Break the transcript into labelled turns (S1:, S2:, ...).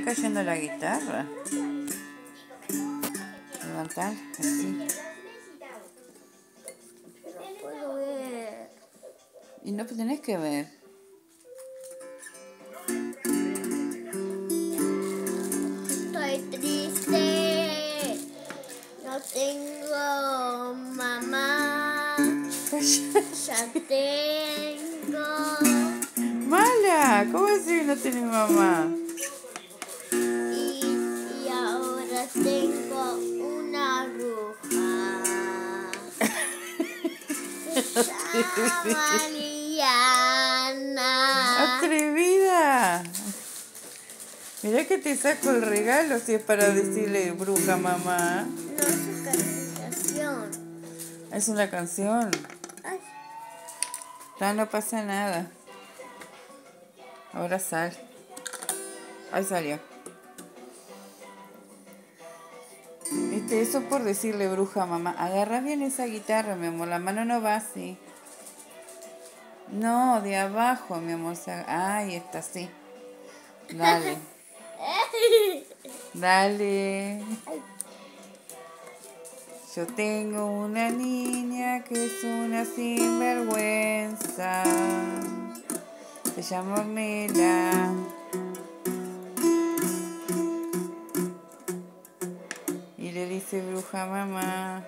S1: tocando la guitarra. Levantar, así.
S2: No puedo ver.
S1: Y no tenés que ver.
S2: Estoy triste. No tengo mamá. Ya tengo.
S1: Mala, ¿cómo así no tiene mamá?
S2: Ahora tengo una llama Liliana.
S1: Atrevida. Mirá que te saco el regalo si es para decirle bruja mamá.
S2: No es su calificación.
S1: Es una canción.
S2: Ay,
S1: Ya no pasa nada. Ahora sal. Ahí salió. Eso por decirle bruja mamá. Agarra bien esa guitarra, mi amor. La mano no va así. No, de abajo, mi amor. Ahí está, sí. Dale. Dale. Yo tengo una niña que es una sinvergüenza. Se llama Ornella. Le dice bruja mamá.